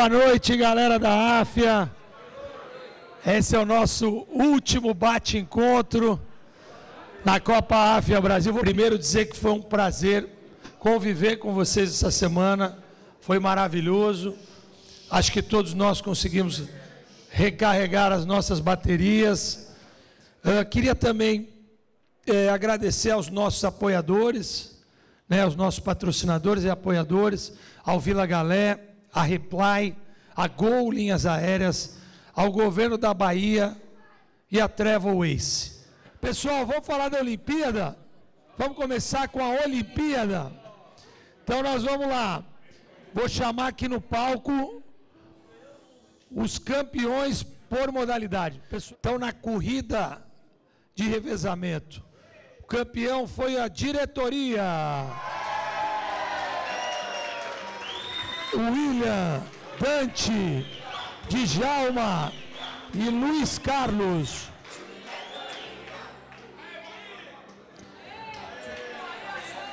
Boa noite! Galera da AFIA. Esse é o nosso último bate-encontro na Copa AFIA Brasil. Vou primeiro dizer que foi um prazer conviver com vocês essa semana. Foi maravilhoso. Acho que todos nós conseguimos recarregar as nossas baterias. Uh, queria também eh, agradecer aos nossos apoiadores, né, aos nossos patrocinadores e apoiadores, ao Vila Galé, a Reply, a Gol Linhas Aéreas, ao governo da Bahia e a Travel Ace. Pessoal, vamos falar da Olimpíada? Vamos começar com a Olimpíada. Então nós vamos lá. Vou chamar aqui no palco os campeões por modalidade. Então na corrida de revezamento, o campeão foi a diretoria. William, Dante, Djalma e Luiz Carlos.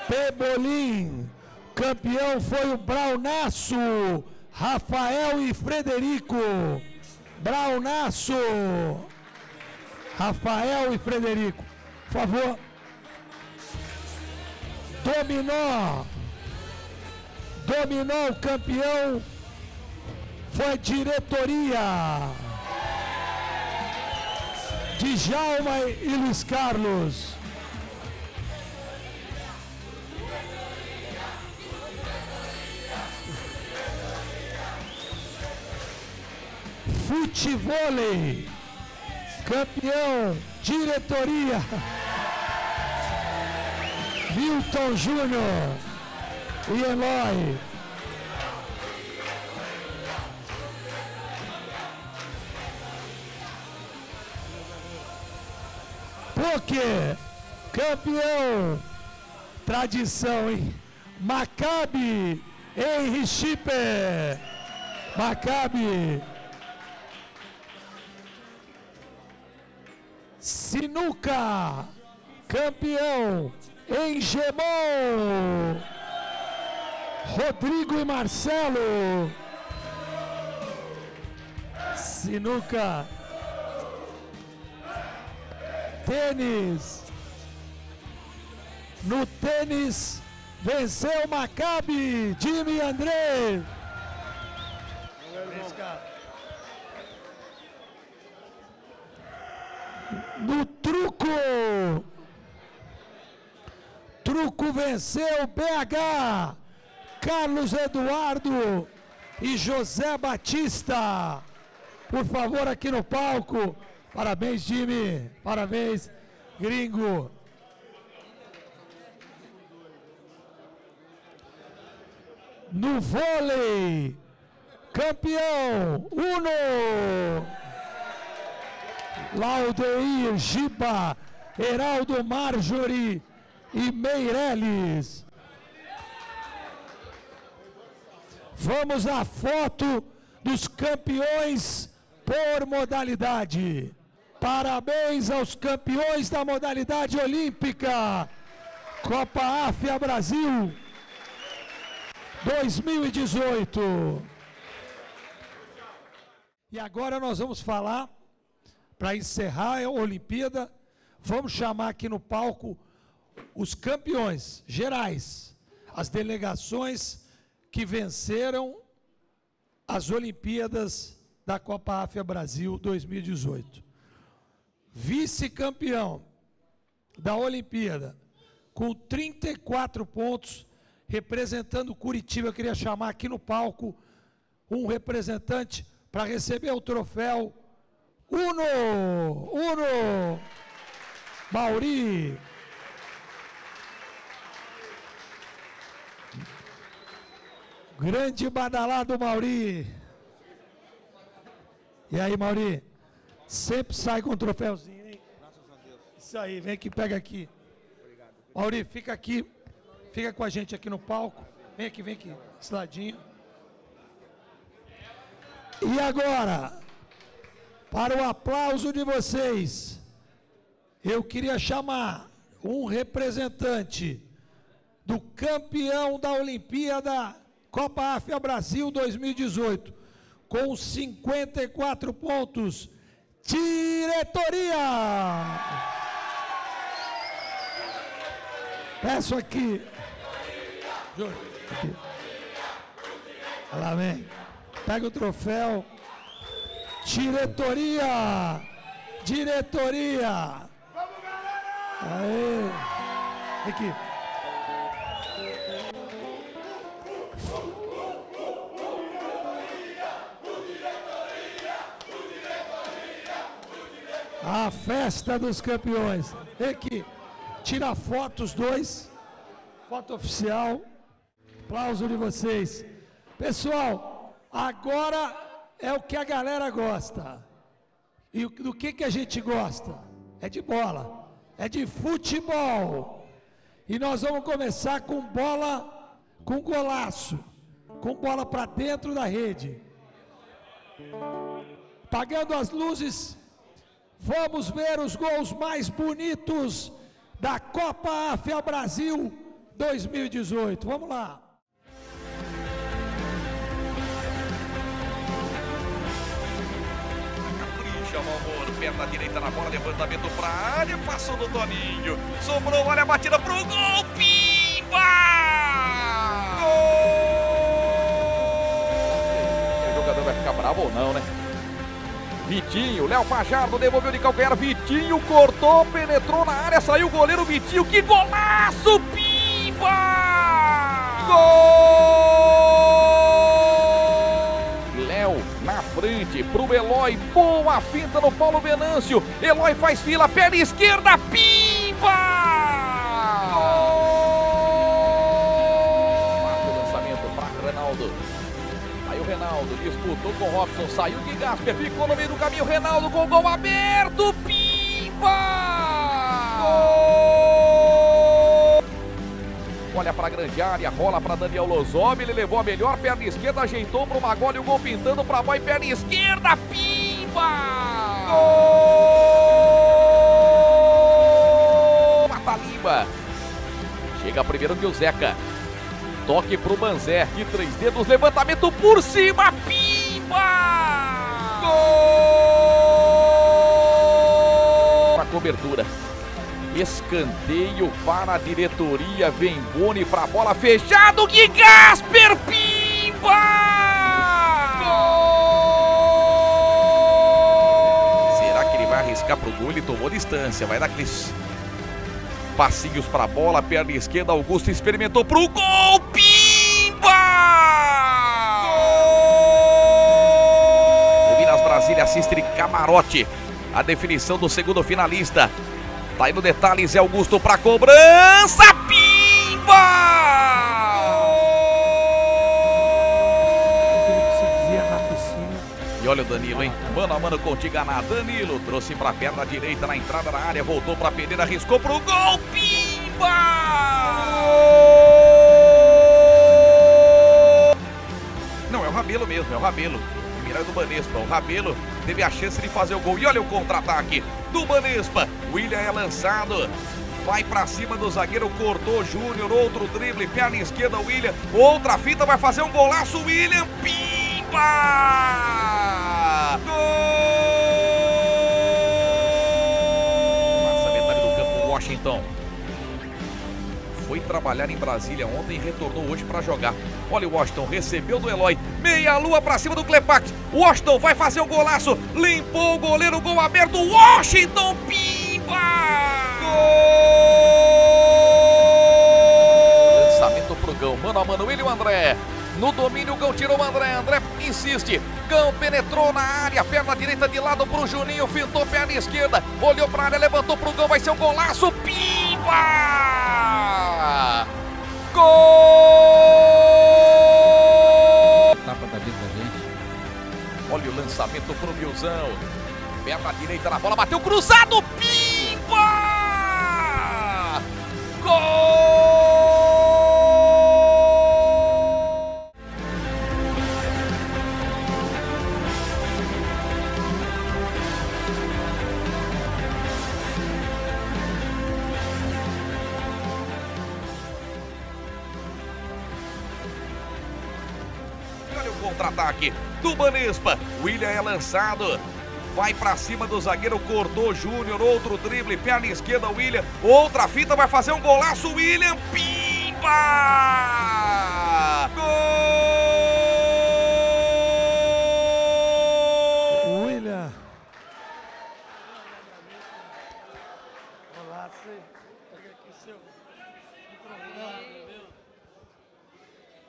Pebolim, campeão foi o Braunaço, Rafael e Frederico. Braunaço, Rafael e Frederico. Por favor. Dominó. Dominou o campeão. Foi diretoria. Djalma e Luiz Carlos. Futevôlei, campeão, diretoria, Milton Júnior e Eloy. Porque campeão, tradição, hein? Maccabi, Henry Schipper, Maccabi. Sinuca, campeão, Engemon, Rodrigo e Marcelo. Sinuca, tênis. No tênis, venceu Maccabi, Jimmy André. no truco. Truco venceu BH, Carlos Eduardo e José Batista. Por favor, aqui no palco. Parabéns, Jimmy. Parabéns, gringo. No vôlei, campeão, Uno. Laudeir Giba, Heraldo Marjorie e Meireles. Vamos à foto dos campeões por modalidade. Parabéns aos campeões da modalidade olímpica. Copa Áfia Brasil 2018. E agora nós vamos falar para encerrar a Olimpíada, vamos chamar aqui no palco os campeões gerais, as delegações que venceram as Olimpíadas da Copa África Brasil 2018. Vice-campeão da Olimpíada, com 34 pontos, representando Curitiba. Eu queria chamar aqui no palco um representante para receber o troféu Uno! Uno! Mauri! Grande badalado Mauri! E aí, Mauri? Sempre sai com um troféuzinho, hein? Graças a Deus. Isso aí, vem aqui, pega aqui. Obrigado. Mauri, fica aqui. Fica com a gente aqui no palco. Vem aqui, vem aqui. Esse ladinho. E agora? Para o aplauso de vocês, eu queria chamar um representante do campeão da Olimpíada Copa África Brasil 2018, com 54 pontos. Diretoria! Peço aqui. aqui. Lá, vem. Pega o troféu. Diretoria! Diretoria! Vamos, galera! Aê! Aqui. A festa dos campeões. Aqui. Tira fotos dois. Foto oficial. Aplauso de vocês. Pessoal, agora é o que a galera gosta. E do que, que a gente gosta? É de bola, é de futebol. E nós vamos começar com bola, com golaço, com bola para dentro da rede. Pagando as luzes, vamos ver os gols mais bonitos da Copa África Brasil 2018. Vamos lá. Amor, perna direita na bola, levantamento pra área, passou no Toninho, sobrou, olha a batida pro gol, pimba! Gol! O jogador vai ficar bravo ou não, né? Vitinho, Léo Fajardo devolveu de calcanhar, Vitinho cortou, penetrou na área, saiu o goleiro Vitinho, que golaço, pimba! Gol! Léo na frente pro Eloy, boa finta no Paulo Venâncio, Eloy faz fila, perna esquerda, pimba! Disputou com Robson, saiu de Gasper, ficou no meio do caminho, Reinaldo com gol aberto, pimba! Gol! Olha para a grande área, rola para Daniel Lozomi, ele levou a melhor perna esquerda, ajeitou para o Magoli, o gol pintando para a boy, perna esquerda, pimba! Gol! Matalimba. Chega primeiro que o Zeca. Toque pro Manzé, de três dedos, levantamento por cima, cobertura. Escanteio para a diretoria, vem Boni para a bola fechado, que Gasper, pimba! Gol! Será que ele vai arriscar pro gol? Ele tomou distância, vai dar aqueles passinhos para a bola, perna esquerda, Augusto experimentou pro gol, pimba! Gol! O Minas Brasília assiste de camarote a definição do segundo finalista. Tá aí no detalhe, Zé Augusto para cobrança, pimba! E olha o Danilo, hein? Mano a mano com o Tiganá. Danilo trouxe pra perna direita na entrada da área, voltou pra Pereira, arriscou pro gol. Pimba! Não, é o Rabelo mesmo, é o Rabelo. Mirar do Banespa. O Rabelo teve a chance de fazer o gol. E olha o contra-ataque do Banespa. William é lançado. Vai pra cima do zagueiro, cortou Júnior, outro drible, perna esquerda, William. Outra fita, vai fazer um golaço, William. Pimba! Gol! Passa metade do campo, Washington. Foi trabalhar em Brasília ontem e retornou hoje para jogar. Olha o Washington, recebeu do Eloy. Meia lua para cima do Klepax. Washington vai fazer o golaço. Limpou o goleiro, gol aberto. Washington pimba! Gol! Lançamento pro Gão. Mano a mano, ele e o André. No domínio, o Gão tirou o André. André insiste. Gão penetrou na área. Perna direita de lado pro Juninho. Fintou perna esquerda. Olhou pra área, levantou pro Gão. Vai ser um golaço. Pimba! Gol! Tapa da vida da gente. Olha o lançamento pro Milzão. Perna direita na bola, bateu cruzado, pimba! Contra-ataque do Banespa. William é lançado. Vai pra cima do zagueiro, cortou Júnior, outro drible, perna esquerda, William, outra fita, vai fazer um golaço, William, pimba! Gol! William. Golaço,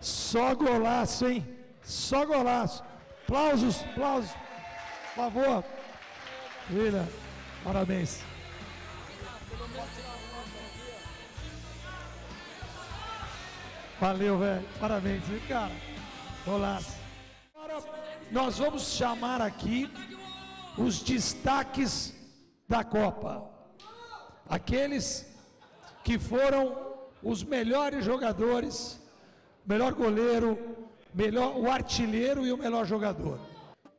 Só golaço, hein? Só golaço. Aplausos, aplausos. Por favor. William, parabéns. Valeu, velho. Parabéns, hein, cara. Golaço. Agora nós vamos chamar aqui os destaques da Copa. Aqueles que foram os melhores jogadores, melhor goleiro, melhor o artilheiro e o melhor jogador.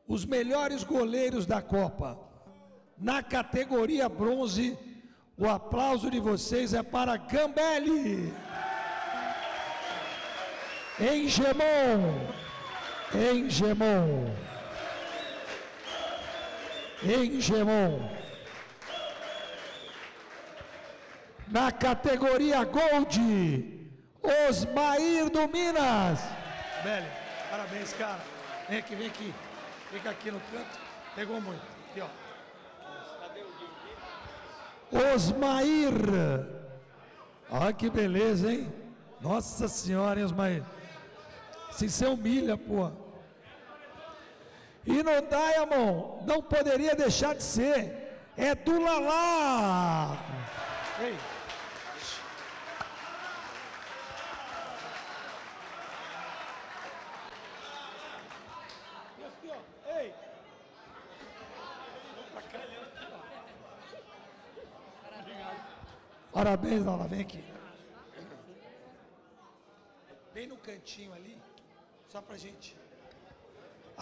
Os melhores goleiros da Copa. Na categoria bronze, o aplauso de vocês é para Gambelli. Engemon. Engemon. Engemon. Na categoria Gold, Osmair do Minas. Velho, parabéns, cara. Vem aqui, vem aqui. Fica aqui no canto. Pegou muito. Aqui, ó. Osmair. Olha que beleza, hein? Nossa Senhora, hein, Osmair? Se você humilha, pô. E no Diamond, não poderia deixar de ser. É do Lalá. Ei. Ei. Parabéns, Lala, vem aqui. Bem no cantinho ali, só pra gente.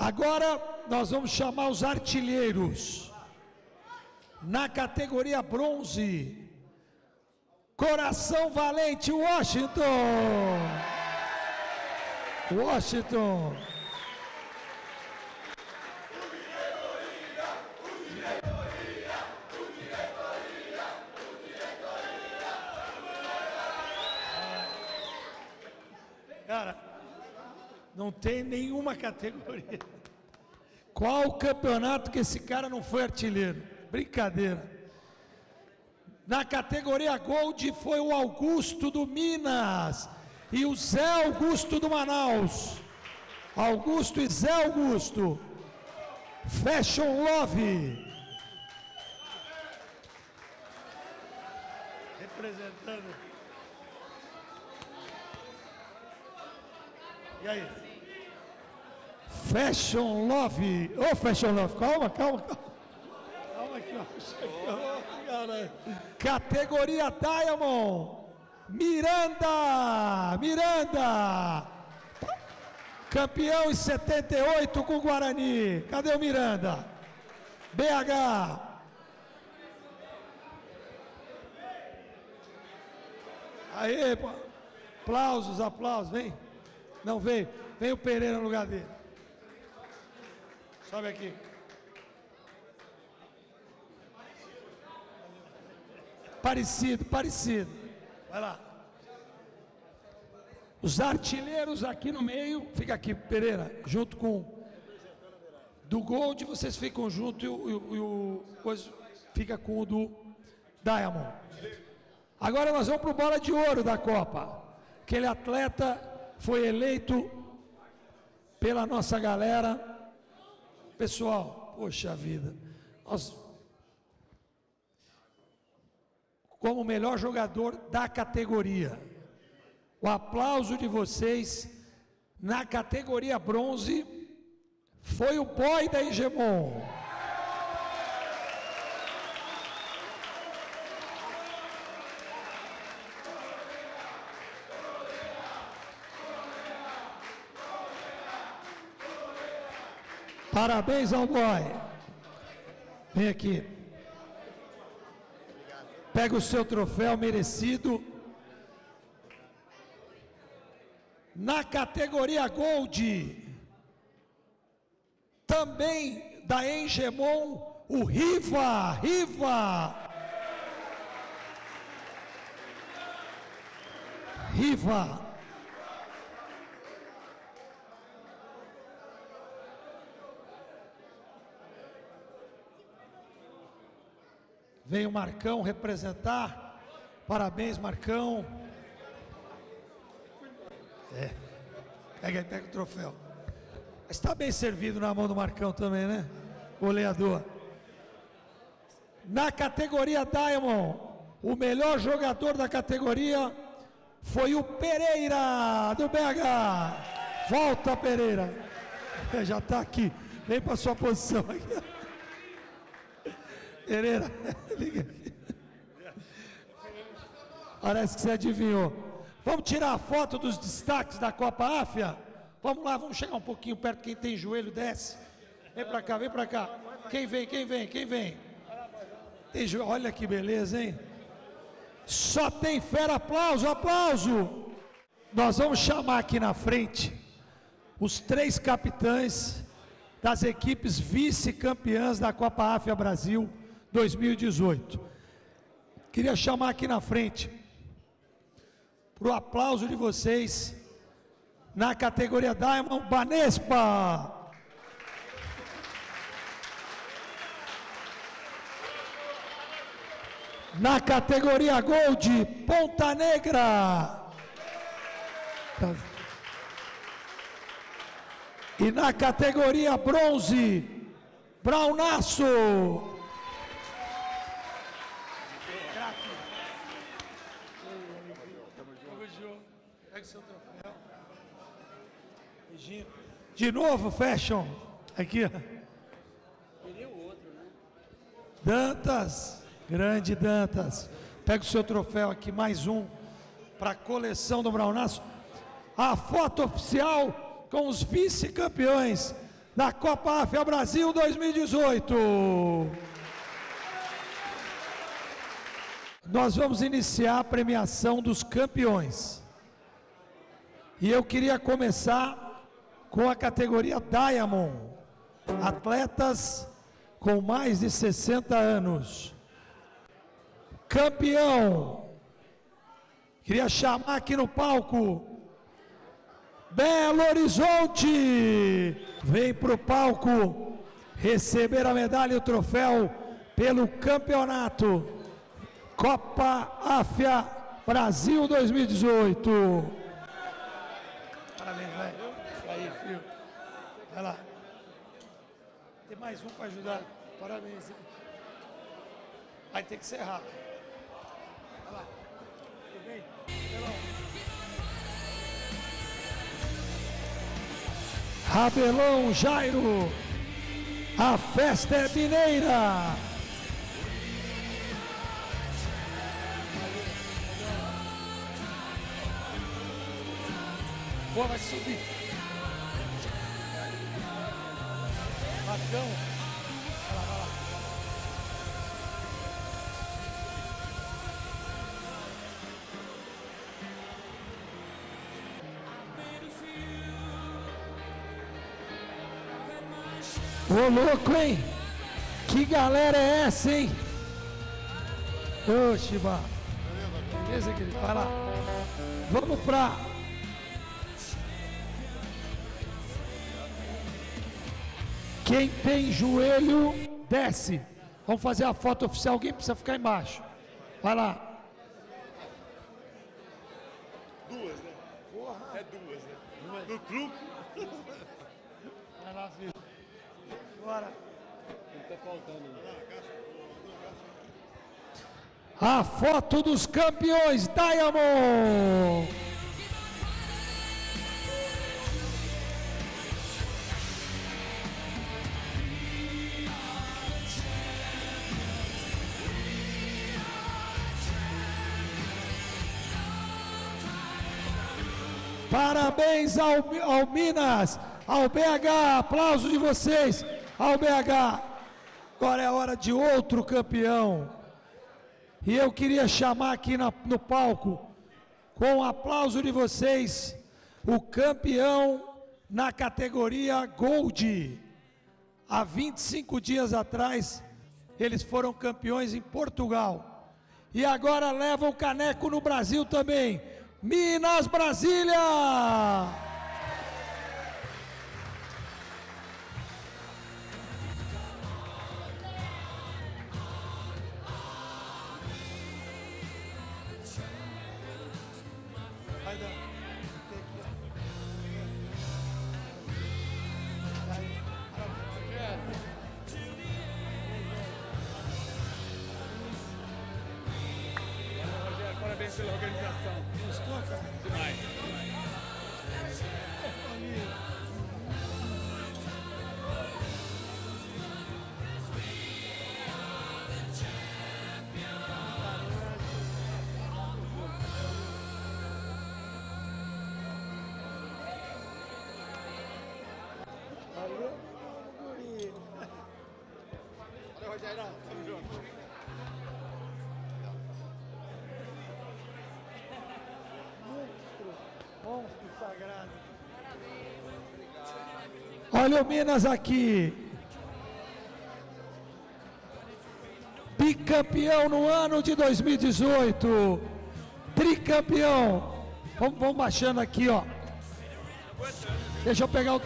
Agora nós vamos chamar os artilheiros. Na categoria bronze, Coração Valente Washington. Washington. Não tem nenhuma categoria. Qual campeonato que esse cara não foi artilheiro? Brincadeira. Na categoria Gold foi o Augusto do Minas e o Zé Augusto do Manaus. Augusto e Zé Augusto. Fashion Love. Representando. E aí? Fashion Love. Ô, Fashion Love, calma, calma, calma. Calma aqui, ó. Categoria Diamond. Miranda! Miranda! Campeão em 78 com o Guarani. Cadê o Miranda? BH. Aí, aplausos, aplausos, vem. Não veio. Vem o Pereira no lugar dele. Sobe aqui. Parecido, parecido. Vai lá. Os artilheiros aqui no meio, fica aqui, Pereira, junto com. Do Gold, vocês ficam junto e o, e o, coisa fica com o do Diamond. Agora nós vamos para o bola de ouro da Copa. Aquele atleta foi eleito pela nossa galera. Pessoal, poxa vida, nós, como melhor jogador da categoria, o aplauso de vocês na categoria bronze foi o boy da Hegemon. Parabéns ao boy. Vem aqui. Pega o seu troféu merecido. Na categoria Gold, também da Engemon, o Riva, Riva. Riva. Vem o Marcão representar. Parabéns, Marcão. É. Pega pega o troféu. Está bem servido na mão do Marcão também, né? Goleador. Na categoria Diamond, o melhor jogador da categoria foi o Pereira do BH. Volta, Pereira. Já está aqui. Vem para sua posição aqui. Pereira, liga. Parece que você adivinhou. Vamos tirar a foto dos destaques da Copa Áfia? Vamos lá, vamos chegar um pouquinho perto. Quem tem joelho, desce. Vem para cá, vem para cá. Quem vem, quem vem, quem vem? Tem joelho. Olha que beleza, hein? Só tem fera, aplauso, aplauso. Nós vamos chamar aqui na frente os três capitães das equipes vice-campeãs da Copa Áfia Brasil 2018. Queria chamar aqui na frente para o aplauso de vocês na categoria Diamond Banespa. Na categoria Gold, Ponta Negra. E na categoria Bronze, Braunaço. De novo, fashion. Aqui, ó. Dantas, grande Dantas. Pega o seu troféu aqui, mais um, para a coleção do Braunaço. A foto oficial com os vice-campeões da Copa Áfia Brasil 2018. Nós vamos iniciar a premiação dos campeões. E eu queria começar com a categoria Diamond, atletas com mais de 60 anos. Campeão, queria chamar aqui no palco, Belo Horizonte, vem para o palco receber a medalha e o troféu pelo campeonato Copa Áfia Brasil 2018. Vai lá. Tem mais um para ajudar. Parabéns. Vai ter que ser rápido. Vai lá. Tudo bem? Rabelão Jairo. A festa é mineira. Boa, vai subir. Marcão. Vai lá, vai lá. Ô louco, hein? Que galera é essa, hein? Ô, Chiba. Beleza, querido? Vai lá. Vamos pra Quem tem joelho, desce. Vamos fazer a foto oficial. Alguém precisa ficar embaixo. Vai lá. Duas, né? Porra. É duas, né? No truco. Vai lá, filho. Bora. Não tá faltando. Né? A foto dos campeões Diamond. Parabéns ao, ao Minas, ao BH, aplauso de vocês, ao BH. Agora é a hora de outro campeão. E eu queria chamar aqui na, no palco, com o aplauso de vocês, o campeão na categoria Gold. há 25 dias atrás, eles foram campeões em Portugal. E agora levam o caneco no Brasil também. Minas Brasília! Olha o Minas aqui. Bicampeão no ano de 2018. Tricampeão. Vamos, vamos baixando aqui, ó. Deixa eu pegar o.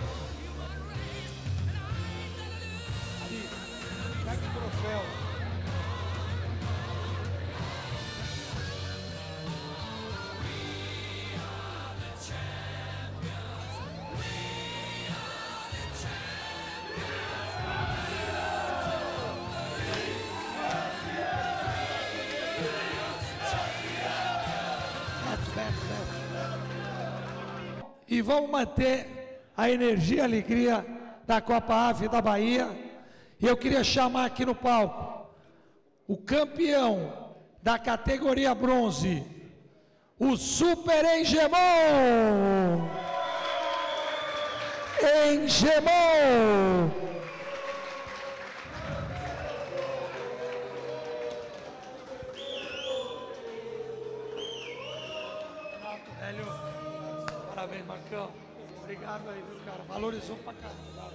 E vamos manter a energia e a alegria da Copa AF da Bahia. E eu queria chamar aqui no palco o campeão da categoria bronze, o Super Engemon! Engemon! Obrigado aí, viu, cara? Valorizou pra caramba.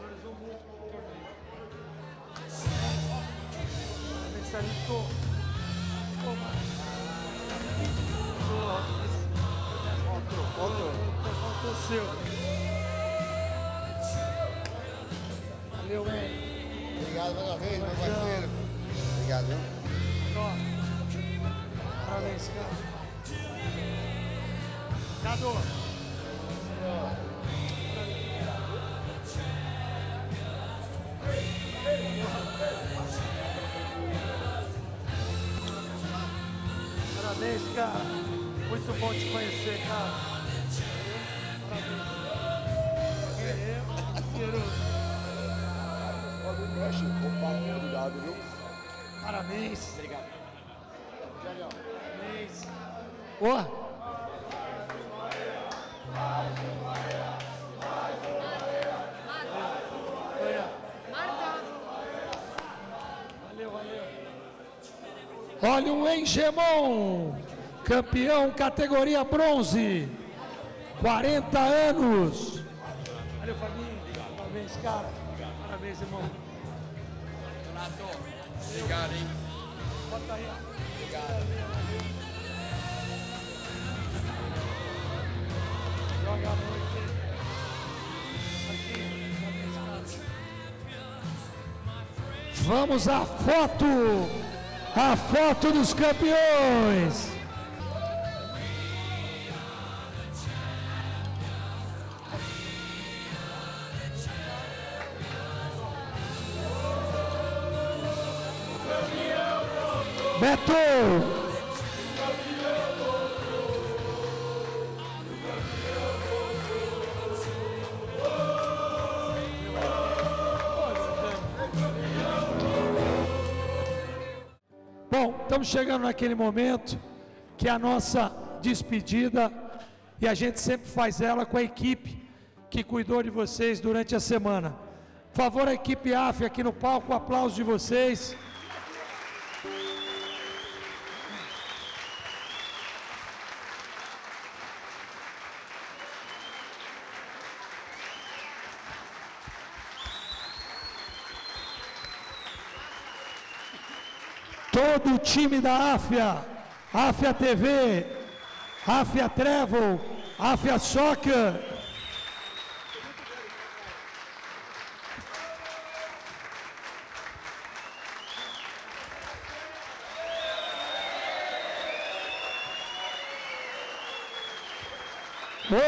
Valorizou muito o torneio. Parabéns, Sarito. Pô, mano. Faltou, faltou. Faltou seu. Valeu, velho. Obrigado mais uma vez, meu parceiro. Obrigado, viu? Ó. Parabéns, cara. Cadu. Parabéns, cara. Muito bom te conhecer, cara. Obrigado, viu? Parabéns. Obrigado. Genial. Parabéns. Ó. Olha o Engemon, campeão categoria bronze, 40 anos. Valeu, Fabinho. Parabéns, cara. Parabéns, irmão. Obrigado, hein? Bota aí. Joga a noite. Vamos à foto! A foto dos campeões! Beto! Estamos chegando naquele momento que é a nossa despedida e a gente sempre faz ela com a equipe que cuidou de vocês durante a semana. Por favor, a equipe AF aqui no palco, o aplauso de vocês. Todo o time da AFIA, AFIA TV, AFIA Travel, AFIA Soccer.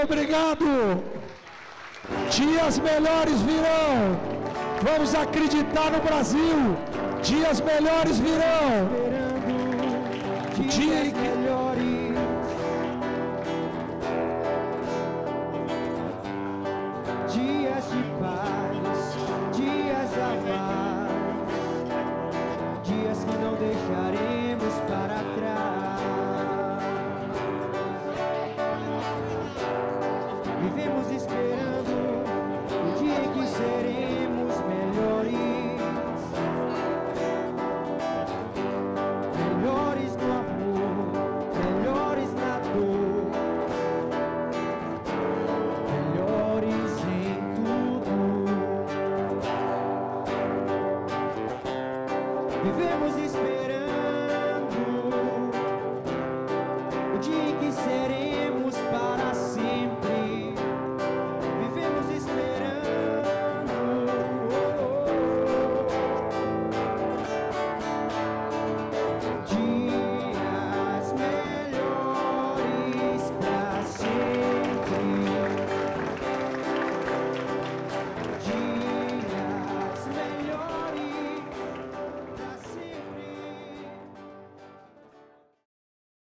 Obrigado. Dias melhores virão. Vamos acreditar no Brasil. Dias melhores virão. O dia em que